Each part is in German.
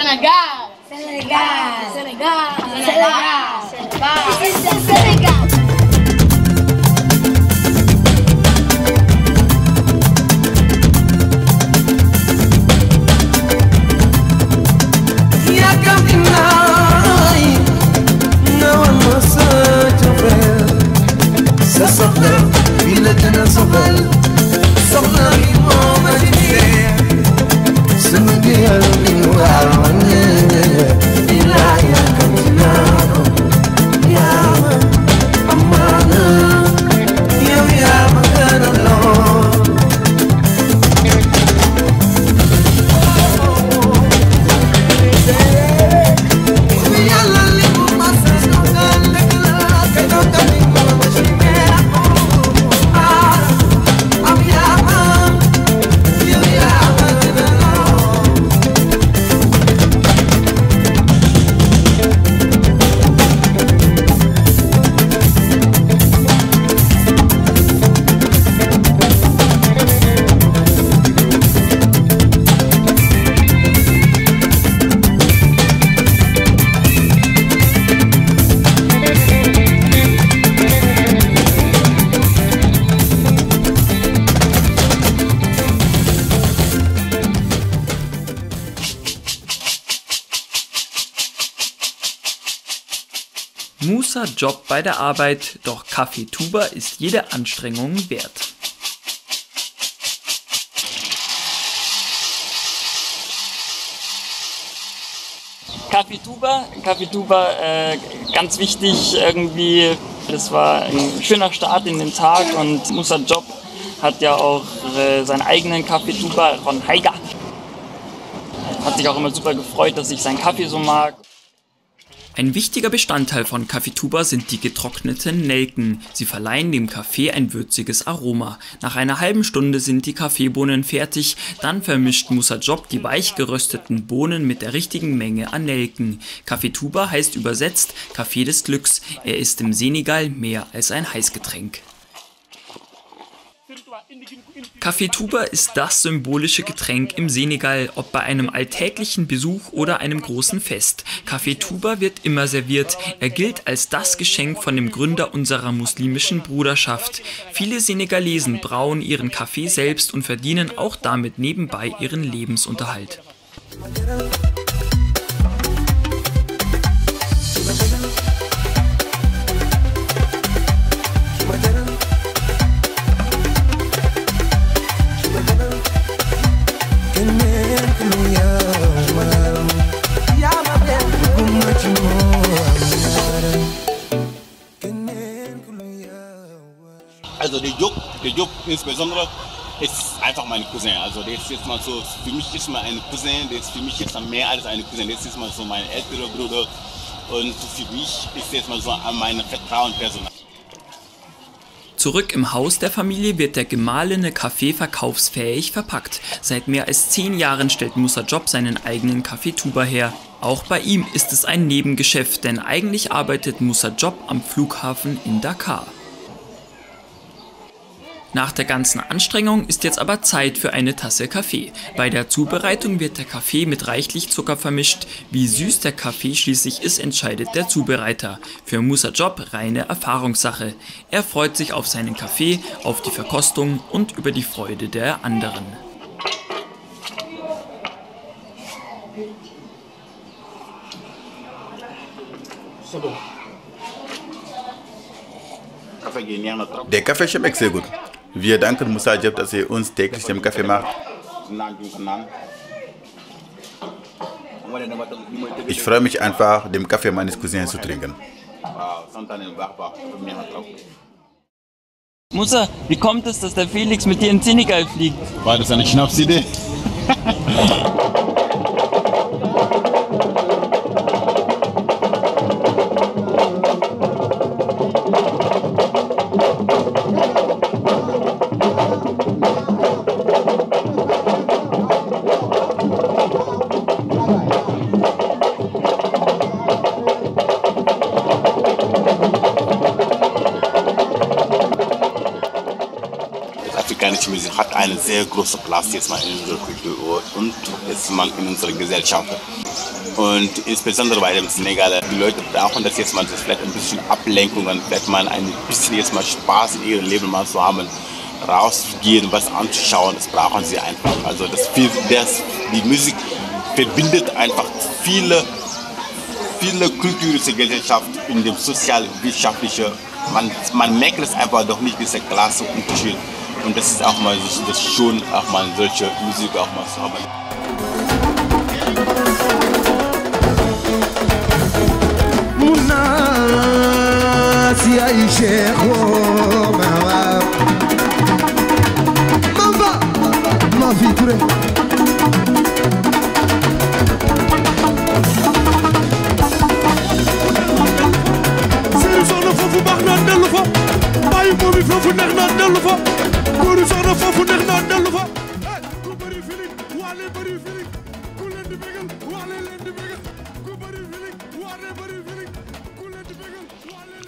Senegal. Senegal. Senegal. Senegal. Senegal. It's the Senegal. yàkkamti naay nga wan ma sa cofeel sa I run Musa Job bei der Arbeit, doch Kaffee Tuba ist jede Anstrengung wert. Kaffee Tuba, Kaffee Tuba, äh, ganz wichtig irgendwie. Das war ein schöner Start in den Tag und Musa Job hat ja auch äh, seinen eigenen Kaffee Tuba, Ron Heiger. Hat sich auch immer super gefreut, dass ich seinen Kaffee so mag. Ein wichtiger Bestandteil von Kaffee Tuba sind die getrockneten Nelken. Sie verleihen dem Kaffee ein würziges Aroma. Nach einer halben Stunde sind die Kaffeebohnen fertig, dann vermischt Musa Job die weich gerösteten Bohnen mit der richtigen Menge an Nelken. Kaffee Tuba heißt übersetzt Kaffee des Glücks. Er ist im Senegal mehr als ein Heißgetränk. Kaffee Tuba ist das symbolische Getränk im Senegal, ob bei einem alltäglichen Besuch oder einem großen Fest. Kaffee Tuba wird immer serviert. Er gilt als das Geschenk von dem Gründer unserer muslimischen Bruderschaft. Viele Senegalesen brauen ihren Kaffee selbst und verdienen auch damit nebenbei ihren Lebensunterhalt. Der Jupp insbesondere ist einfach mein Cousin. Also der ist jetzt mal so, für mich ist mal ein Cousin, der ist für mich jetzt mehr als ein Cousin. Der ist jetzt mal so mein älterer Bruder und für mich ist jetzt mal so mein Vertrauensperson. Zurück im Haus der Familie wird der gemahlene Kaffee verkaufsfähig verpackt. Seit mehr als zehn Jahren stellt Musa Job seinen eigenen Kaffeetuber her. Auch bei ihm ist es ein Nebengeschäft, denn eigentlich arbeitet Musa Job am Flughafen in Dakar. Nach der ganzen Anstrengung ist jetzt aber Zeit für eine Tasse Kaffee. Bei der Zubereitung wird der Kaffee mit reichlich Zucker vermischt. Wie süß der Kaffee schließlich ist, entscheidet der Zubereiter. Für Musa Job reine Erfahrungssache. Er freut sich auf seinen Kaffee, auf die Verkostung und über die Freude der anderen. Der Kaffee schmeckt sehr gut. Wir danken Musa Diop, dass er uns täglich den Kaffee macht. Ich freue mich einfach, den Kaffee meines Cousins zu trinken. Musa, wie kommt es, dass der Felix mit dir in Senegal fliegt? War das eine Schnapsidee? einen sehr großen Platz jetzt mal in unserer Kultur und jetzt mal in unserer Gesellschaft. Und insbesondere bei dem Senegal, die Leute brauchen das jetzt mal, das vielleicht ein bisschen Ablenkung vielleicht mal ein bisschen jetzt mal Spaß in ihrem Leben mal zu haben, rauszugehen, was anzuschauen, das brauchen sie einfach. Also das, das die Musik verbindet einfach viele, viele kulturelle Gesellschaft in dem sozial-wirtschaftlichen. Man, man merkt es einfach doch nicht, dieser Klassenunterschied. Und das ist auch mal das schon, auch mal solche Musik auch mal zu haben. Munasi ay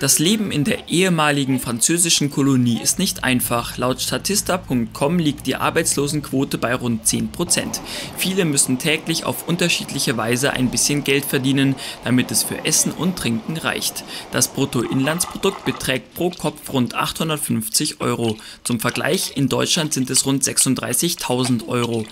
Das Leben in der ehemaligen französischen Kolonie ist nicht einfach. Laut Statista.com liegt die Arbeitslosenquote bei rund 10%. Viele müssen täglich auf unterschiedliche Weise ein bisschen Geld verdienen, damit es für Essen und Trinken reicht. Das Bruttoinlandsprodukt beträgt pro Kopf rund 850 Euro. Zum Vergleich, in Deutschland sind es rund 36.000 Euro.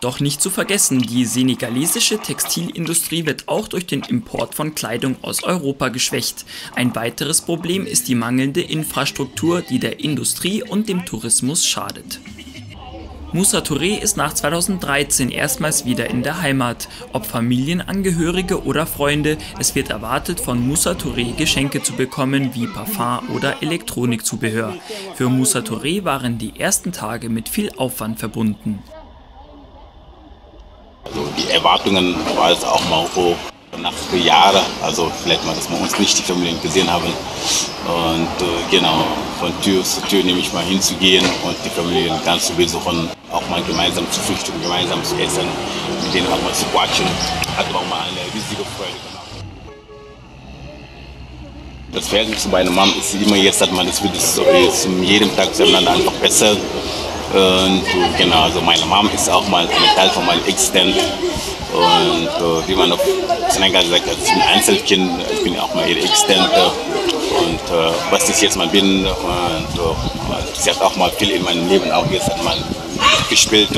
Doch nicht zu vergessen, die senegalesische Textilindustrie wird auch durch den Import von Kleidung aus Europa geschwächt. Ein weiteres Problem ist die mangelnde Infrastruktur, die der Industrie und dem Tourismus schadet. Moussa Touré ist nach 2013 erstmals wieder in der Heimat. Ob Familienangehörige oder Freunde, es wird erwartet, von Moussa Touré Geschenke zu bekommen, wie Parfum oder Elektronikzubehör. Für Moussa Touré waren die ersten Tage mit viel Aufwand verbunden. Also die Erwartungen waren es auch mal hoch. Nach Jahren, also vielleicht mal, dass wir uns nicht Familien gesehen haben. Und äh, genau, von Tür zu Tür nämlich mal hinzugehen und die Familien ganz zu besuchen, auch mal gemeinsam zu frühstücken, gemeinsam zu essen, mit denen auch mal zu quatschen, hat auch mal eine riesige Freude gemacht. Das Verhältnis zu meiner Mom ist immer jetzt, hat man das wird es jetzt jedem Tag zueinander einfach besser. Und äh, genau, also meine Mom ist auch mal ein Teil von meinem Extent. Und äh, wie man auf Senegal sagt, ich bin Einzelkind, ich bin auch mal ihre Extent. Und äh, was ich jetzt mal bin, und äh, sie hat auch mal viel in meinem Leben auch jetzt mal gespielt.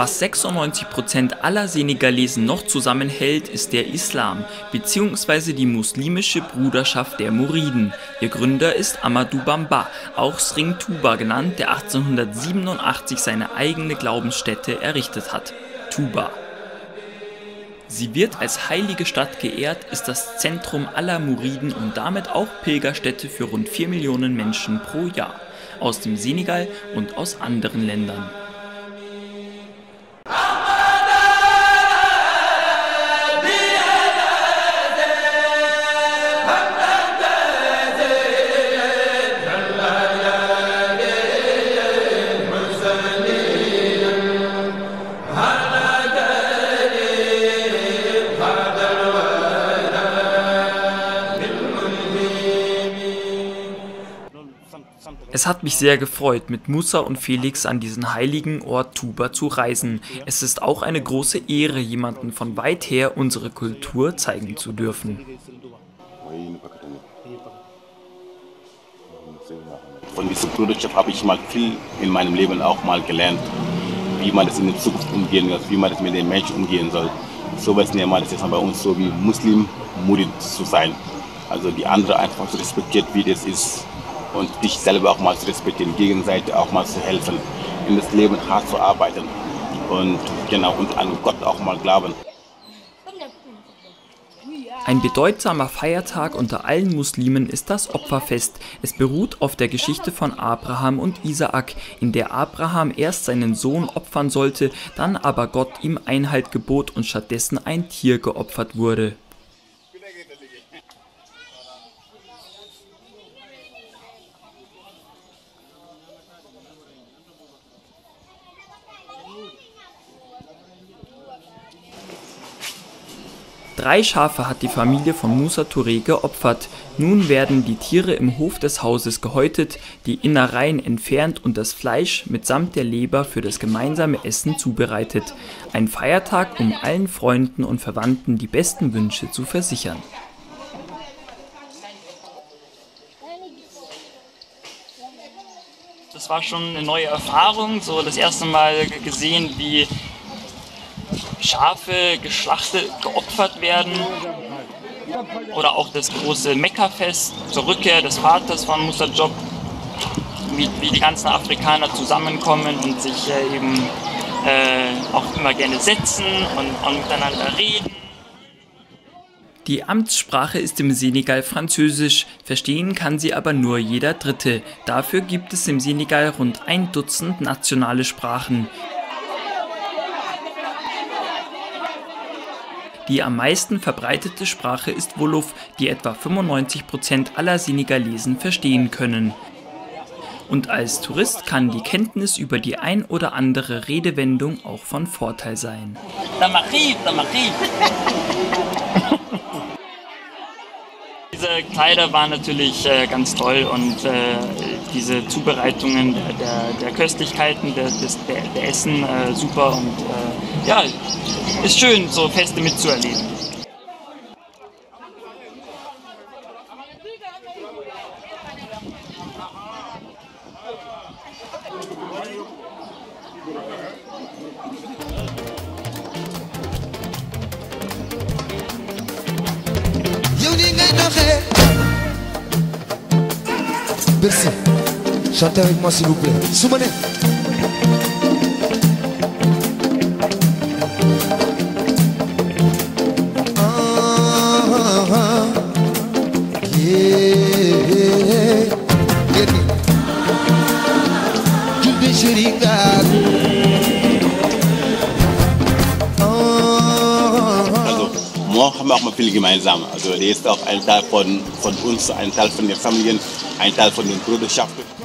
Was 96% aller Senegalesen noch zusammenhält, ist der Islam bzw. die muslimische Bruderschaft der Muriden. Ihr Gründer ist Amadou Bamba, auch Sring Tuba genannt, der 1887 seine eigene Glaubensstätte errichtet hat. Tuba. Sie wird als heilige Stadt geehrt, ist das Zentrum aller Muriden und damit auch Pilgerstätte für rund 4 Millionen Menschen pro Jahr. Aus dem Senegal und aus anderen Ländern. Es hat mich sehr gefreut, mit Musa und Felix an diesen heiligen Ort Tuba zu reisen. Es ist auch eine große Ehre, jemanden von weit her unsere Kultur zeigen zu dürfen. Von dieser Bruderschaft habe ich mal viel in meinem Leben auch mal gelernt, wie man das in der Zukunft umgehen soll, wie man das mit den Menschen umgehen soll. So es ja mal bei uns so wie Muslim Murid zu sein. Also die andere einfach zu respektieren, wie das ist und dich selber auch mal zu respektieren, gegenseitig auch mal zu helfen, in das Leben hart zu arbeiten und genau und an Gott auch mal glauben. Ein bedeutsamer Feiertag unter allen Muslimen ist das Opferfest. Es beruht auf der Geschichte von Abraham und Isaak, in der Abraham erst seinen Sohn opfern sollte, dann aber Gott ihm Einhalt gebot und stattdessen ein Tier geopfert wurde. Drei Schafe hat die Familie von Musa Touré geopfert. Nun werden die Tiere im Hof des Hauses gehäutet, die Innereien entfernt und das Fleisch mitsamt der Leber für das gemeinsame Essen zubereitet. Ein Feiertag, um allen Freunden und Verwandten die besten Wünsche zu versichern. Das war schon eine neue Erfahrung, so das erste Mal gesehen, wie Schafe geschlachtet, geopfert werden. Oder auch das große Mekka-Fest zur Rückkehr des Vaters von Musa Job, wie, wie die ganzen Afrikaner zusammenkommen und sich äh, eben äh, auch immer gerne setzen und, und miteinander reden. Die Amtssprache ist im Senegal Französisch, verstehen kann sie aber nur jeder Dritte. Dafür gibt es im Senegal rund ein Dutzend nationale Sprachen. Die am meisten verbreitete Sprache ist Wolof, die etwa 95 Prozent aller Senegalesen verstehen können. Und als Tourist kann die Kenntnis über die ein oder andere Redewendung auch von Vorteil sein. Diese Kleider waren natürlich äh, ganz toll und äh, diese Zubereitungen der, der, der Köstlichkeiten, der, des, der, der Essen äh, super und äh, ja, ist schön, so Feste mitzuerleben. merci chantez avec moi s'il vous plaît. Ah, ah. Also, machen wir viel gemeinsam. Also, der ist auch ein Teil von, von uns, ein Teil von den Familien, ein Teil von den Bruderschaften.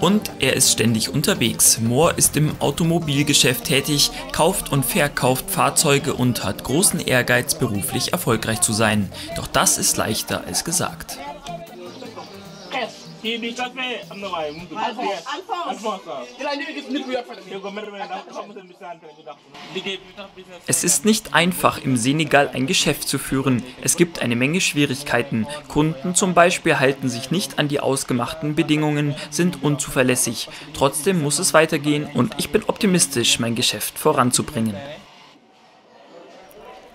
Und er ist ständig unterwegs. Mohr ist im Automobilgeschäft tätig, kauft und verkauft Fahrzeuge und hat großen Ehrgeiz, beruflich erfolgreich zu sein. Doch das ist leichter als gesagt. Kii di café am na waaye ngi tudd Alphonse waaw business Es ist nicht einfach, im Senegal ein Geschäft zu führen. Es gibt eine Menge Schwierigkeiten. Kunden zum Beispiel halten sich nicht an die ausgemachten Bedingungen, sind unzuverlässig. Trotzdem muss es weitergehen und ich bin optimistisch, mein Geschäft voranzubringen.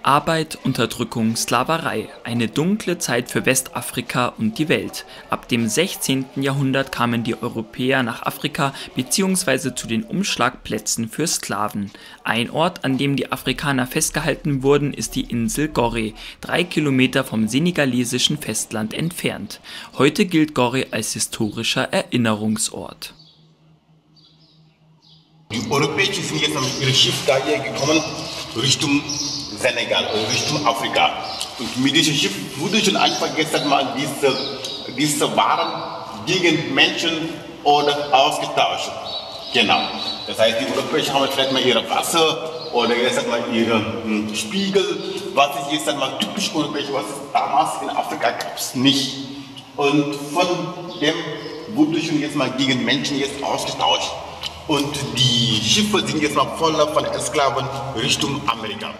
Arbeit, Unterdrückung, Sklaverei, eine dunkle Zeit für Westafrika und die Welt. Ab dem 16. Jahrhundert kamen die Europäer nach Afrika bzw. zu den Umschlagplätzen für Sklaven. Ein Ort, an dem die Afrikaner festgehalten wurden, ist die Insel Gorée, drei Kilometer vom senegalesischen Festland entfernt. Heute gilt Gorée als historischer Erinnerungsort. Die Europäer sind jetzt mit ihrem Schiff daher gekommen Richtung Senegal oder Richtung Afrika. Und mit diesem Schiff wurde schon einfach gestern mal diese, diese Waren gegen Menschen oder ausgetauscht. Genau. Das heißt, die Europäer haben vielleicht mal ihre Wasser oder jetzt mal ihre hm, Spiegel, was ist jetzt einmal typisch europäisch, was damals in Afrika gab es nicht. Und von dem wurde schon jetzt mal gegen Menschen jetzt ausgetauscht. Und die Schiffe sind jetzt mal voller von Sklaven Richtung Amerika.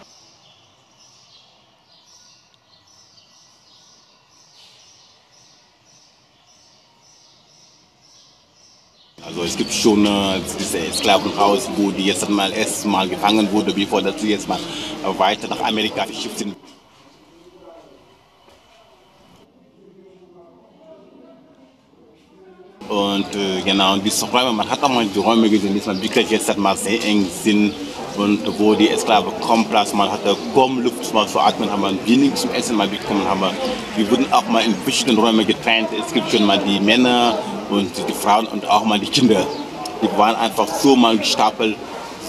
Also es gibt schon äh, dieses Sklavenhaus, wo die jetzt mal erst mal gefangen wurde, bevor sie jetzt mal weiter nach Amerika geschifft sind. Und äh, genau, diese Räume, man hat auch mal die Räume gesehen, die man wirklich jetzt mal sehr eng sind und wo die Sklaven Platz, man hatte kaum Luft mal zu atmen, haben wir wenig zum Essen mal bekommen, haben wir, wir wurden auch mal in verschiedenen Räumen getrennt. Es gibt schon mal die Männer und die Frauen und auch die Kinder. Die waren einfach so mal gestapelt,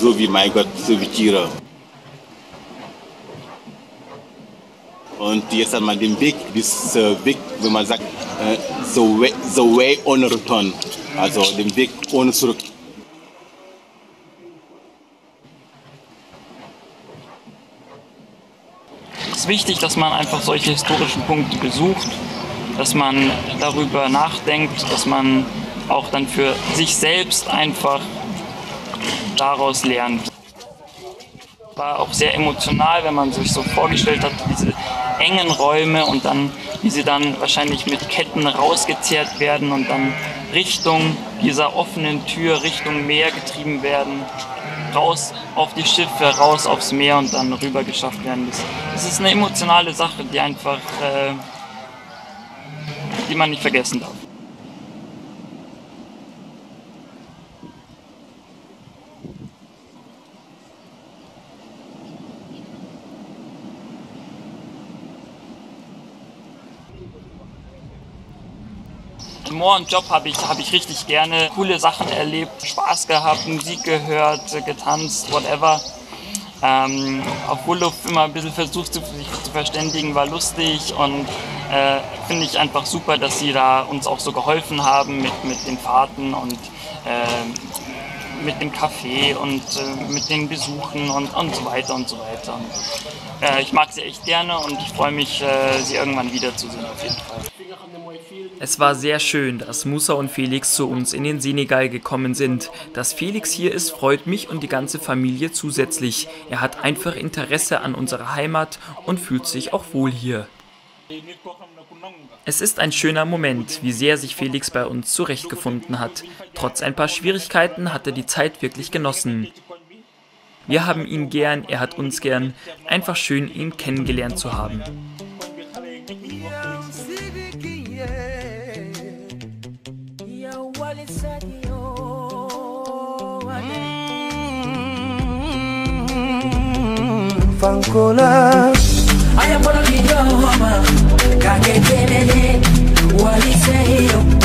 so wie, mein Gott, so wie Tiere. Und jetzt hat man den Weg, bis äh, Weg, wenn man sagt, äh, the, way, the way on return, also den Weg ohne zurück. Es ist wichtig, dass man einfach solche historischen Punkte besucht, dass man darüber nachdenkt, dass man auch dann für sich selbst einfach daraus lernt. War auch sehr emotional, wenn man sich so vorgestellt hat, diese engen Räume und dann, wie sie dann wahrscheinlich mit Ketten rausgezehrt werden und dann Richtung dieser offenen Tür, Richtung Meer getrieben werden, raus auf die Schiffe, raus aufs Meer und dann rüber geschafft werden. Das, das ist eine emotionale Sache, die einfach, äh, die man nicht vergessen darf. Humor und Job habe ich, hab ich richtig gerne coole Sachen erlebt, Spaß gehabt, Musik gehört, getanzt, whatever. Ähm, auf Wolof immer ein bisschen versucht, sich zu verständigen, war lustig und äh, finde ich einfach super, dass sie da uns auch so geholfen haben mit, mit den Fahrten und äh, mit dem Café und äh, mit den Besuchen und, und so weiter und so weiter. Und, äh, ich mag sie echt gerne und ich freue mich, äh, sie irgendwann wiederzusehen auf jeden Fall. Es war sehr schön, dass Musa und Felix zu uns in den Senegal gekommen sind. Dass Felix hier ist, freut mich und die ganze Familie zusätzlich. Er hat einfach Interesse an unserer Heimat und fühlt sich auch wohl hier. Es ist ein schöner Moment, wie sehr sich Felix bei uns zurechtgefunden hat. Trotz ein paar Schwierigkeiten hat er die Zeit wirklich genossen. Wir haben ihn gern, er hat uns gern. Einfach schön, ihn kennengelernt zu haben. Fankola I am kàkẹ́kẹ́lẹ́lẹ́ wọlé sẹ́yìn